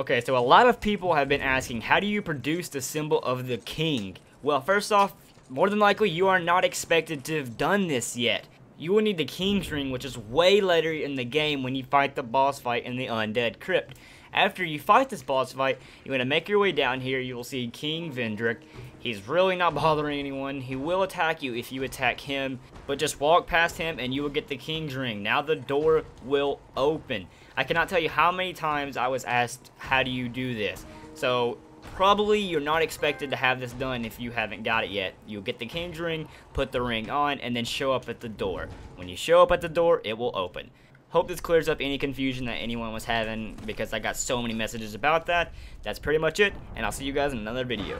Okay, so a lot of people have been asking, how do you produce the symbol of the king? Well, first off, more than likely you are not expected to have done this yet. You will need the king's ring, which is way later in the game when you fight the boss fight in the undead crypt. After you fight this boss fight, you're going to make your way down here. You will see King Vendrick. He's really not bothering anyone. He will attack you if you attack him, but just walk past him and you will get the King's Ring. Now the door will open. I cannot tell you how many times I was asked, how do you do this? So probably you're not expected to have this done if you haven't got it yet. You'll get the King's Ring, put the ring on, and then show up at the door. When you show up at the door, it will open. Hope this clears up any confusion that anyone was having because I got so many messages about that. That's pretty much it, and I'll see you guys in another video.